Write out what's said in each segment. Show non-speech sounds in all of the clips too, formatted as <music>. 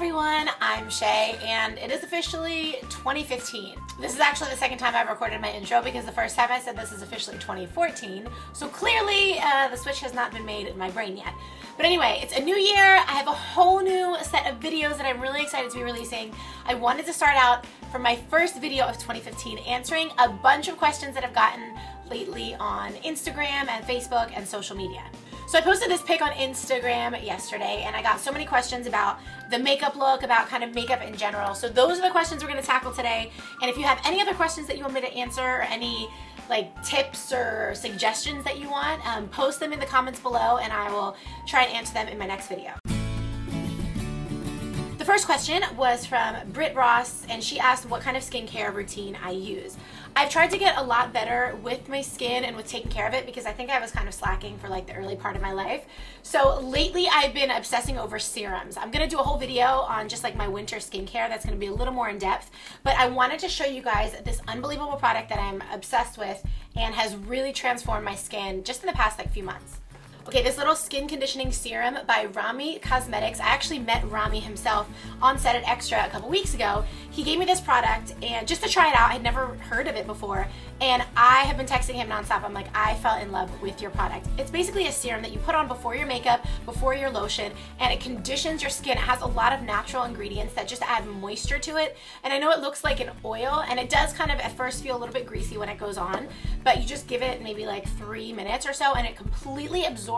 everyone, I'm Shae, and it is officially 2015. This is actually the second time I've recorded my intro because the first time I said this is officially 2014, so clearly uh, the switch has not been made in my brain yet. But anyway, it's a new year, I have a whole new set of videos that I'm really excited to be releasing. I wanted to start out for my first video of 2015 answering a bunch of questions that I've gotten lately on Instagram and Facebook and social media. So I posted this pic on Instagram yesterday and I got so many questions about the makeup look, about kind of makeup in general. So those are the questions we're gonna tackle today. And if you have any other questions that you want me to answer or any like tips or suggestions that you want, um, post them in the comments below and I will try and answer them in my next video. The first question was from Britt Ross, and she asked what kind of skincare routine I use. I've tried to get a lot better with my skin and with taking care of it because I think I was kind of slacking for like the early part of my life. So lately I've been obsessing over serums. I'm gonna do a whole video on just like my winter skincare that's gonna be a little more in depth, but I wanted to show you guys this unbelievable product that I'm obsessed with and has really transformed my skin just in the past like few months. Okay, this little skin conditioning serum by Ramy Cosmetics. I actually met Ramy himself on set at Extra a couple weeks ago. He gave me this product and just to try it out, I had never heard of it before. And I have been texting him nonstop. I'm like, I fell in love with your product. It's basically a serum that you put on before your makeup, before your lotion, and it conditions your skin. It has a lot of natural ingredients that just add moisture to it. And I know it looks like an oil, and it does kind of at first feel a little bit greasy when it goes on, but you just give it maybe like three minutes or so, and it completely absorbs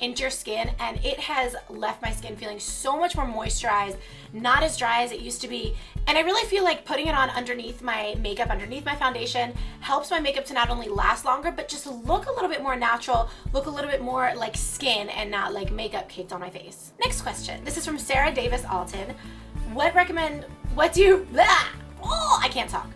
into your skin, and it has left my skin feeling so much more moisturized, not as dry as it used to be. And I really feel like putting it on underneath my makeup, underneath my foundation, helps my makeup to not only last longer, but just look a little bit more natural, look a little bit more like skin and not like makeup caked on my face. Next question. This is from Sarah Davis Alton. What recommend, what do you, blah, oh, I can't talk.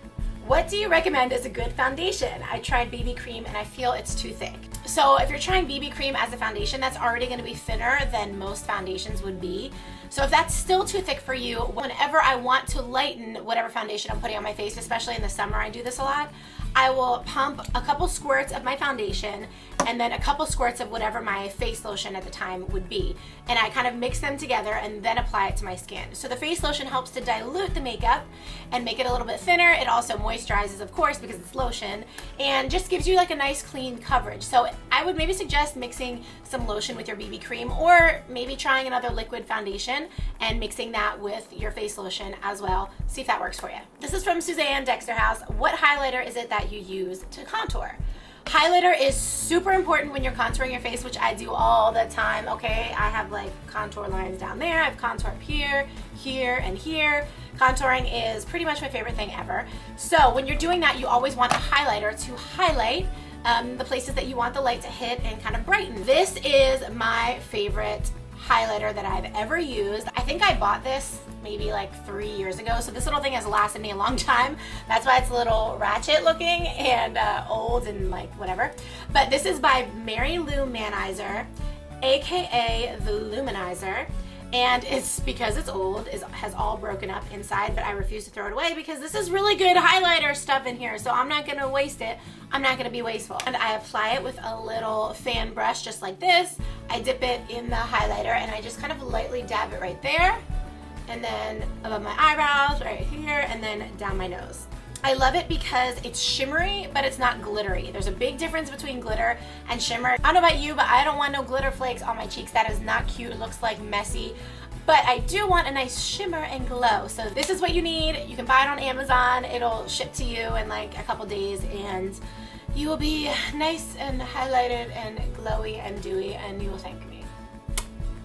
What do you recommend as a good foundation? I tried BB cream and I feel it's too thick. So if you're trying BB cream as a foundation, that's already gonna be thinner than most foundations would be. So if that's still too thick for you, whenever I want to lighten whatever foundation I'm putting on my face, especially in the summer, I do this a lot, I will pump a couple squirts of my foundation and then a couple squirts of whatever my face lotion at the time would be. And I kind of mix them together and then apply it to my skin. So the face lotion helps to dilute the makeup and make it a little bit thinner. It also moisturizes, of course, because it's lotion and just gives you like a nice clean coverage. So I would maybe suggest mixing some lotion with your BB cream or maybe trying another liquid foundation and mixing that with your face lotion as well. See if that works for you. This is from Suzanne Dexterhouse. What highlighter is it that you use to contour? Highlighter is super important when you're contouring your face, which I do all the time, okay? I have like contour lines down there, I have contour up here, here, and here. Contouring is pretty much my favorite thing ever. So when you're doing that, you always want a highlighter to highlight um, the places that you want the light to hit and kind of brighten. This is my favorite highlighter that I've ever used. I think I bought this maybe like three years ago, so this little thing has lasted me a long <laughs> time. That's why it's a little ratchet looking and uh, old and like whatever. But this is by Mary Lou Manizer, aka The Luminizer and it's because it's old it has all broken up inside but I refuse to throw it away because this is really good highlighter stuff in here. So I'm not gonna waste it. I'm not gonna be wasteful. And I apply it with a little fan brush just like this. I dip it in the highlighter and I just kind of lightly dab it right there. And then above my eyebrows right here and then down my nose I love it because it's shimmery, but it's not glittery. There's a big difference between glitter and shimmer. I don't know about you, but I don't want no glitter flakes on my cheeks. That is not cute. It looks like messy. But I do want a nice shimmer and glow. So this is what you need. You can buy it on Amazon. It'll ship to you in like a couple days and you will be nice and highlighted and glowy and dewy and you will thank me.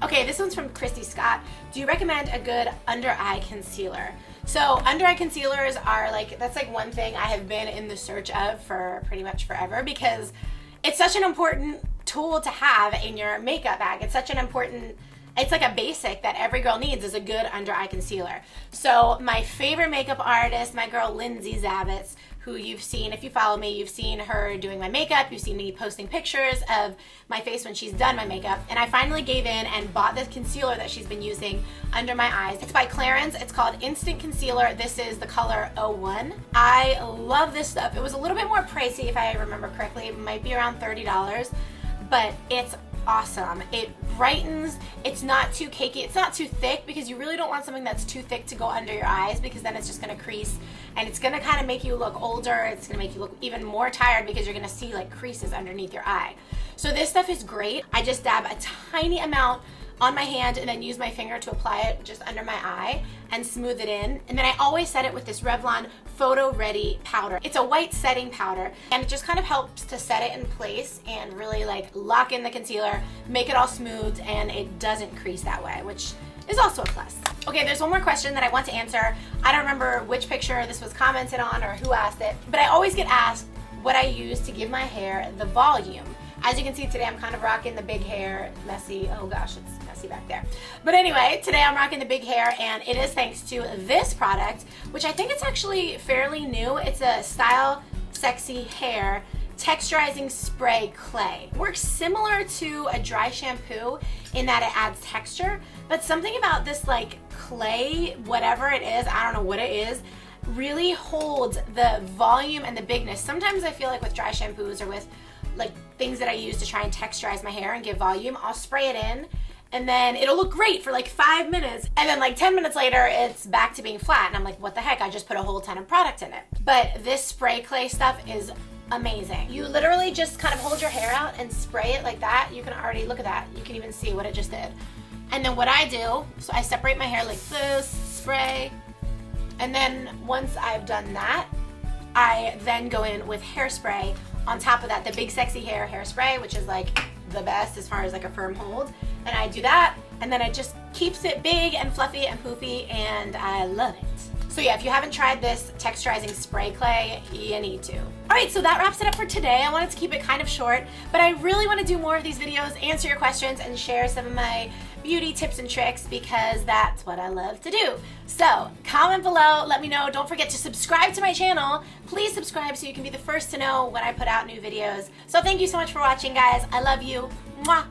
Okay, this one's from Christy Scott. Do you recommend a good under eye concealer? So under eye concealers are like, that's like one thing I have been in the search of for pretty much forever because it's such an important tool to have in your makeup bag. It's such an important it's like a basic that every girl needs is a good under eye concealer. So my favorite makeup artist, my girl Lindsay Zavitz, who you've seen, if you follow me, you've seen her doing my makeup, you've seen me posting pictures of my face when she's done my makeup, and I finally gave in and bought this concealer that she's been using under my eyes. It's by Clarins, it's called Instant Concealer. This is the color 01. I love this stuff. It was a little bit more pricey if I remember correctly, it might be around $30, but it's awesome. It brightens, it's not too cakey, it's not too thick because you really don't want something that's too thick to go under your eyes because then it's just gonna crease and it's gonna kind of make you look older. It's gonna make you look even more tired because you're gonna see like creases underneath your eye. So this stuff is great. I just dab a tiny amount on my hand and then use my finger to apply it just under my eye and smooth it in. And then I always set it with this Revlon Photo Ready powder. It's a white setting powder and it just kind of helps to set it in place and really like lock in the concealer, make it all smooth and it doesn't crease that way, which is also a plus. Okay, there's one more question that I want to answer. I don't remember which picture this was commented on or who asked it, but I always get asked what I use to give my hair the volume. As you can see today, I'm kind of rocking the big hair, messy, oh gosh, it's messy back there. But anyway, today I'm rocking the big hair and it is thanks to this product, which I think it's actually fairly new. It's a Style Sexy Hair texturizing spray clay. Works similar to a dry shampoo in that it adds texture, but something about this like clay, whatever it is, I don't know what it is, really holds the volume and the bigness. Sometimes I feel like with dry shampoos or with like things that I use to try and texturize my hair and give volume, I'll spray it in and then it'll look great for like five minutes and then like 10 minutes later it's back to being flat and I'm like what the heck? I just put a whole ton of product in it. But this spray clay stuff is amazing. You literally just kind of hold your hair out and spray it like that. You can already look at that. You can even see what it just did. And then what I do so I separate my hair like this spray and then once I've done that I then go in with hairspray on top of that, the Big Sexy Hair hairspray, which is like the best as far as like a firm hold. And I do that, and then it just keeps it big and fluffy and poofy, and I love it. So yeah, if you haven't tried this texturizing spray clay, you need to. All right, so that wraps it up for today. I wanted to keep it kind of short, but I really want to do more of these videos, answer your questions, and share some of my beauty tips and tricks because that's what I love to do. So comment below, let me know. Don't forget to subscribe to my channel. Please subscribe so you can be the first to know when I put out new videos. So thank you so much for watching, guys. I love you. Mwah.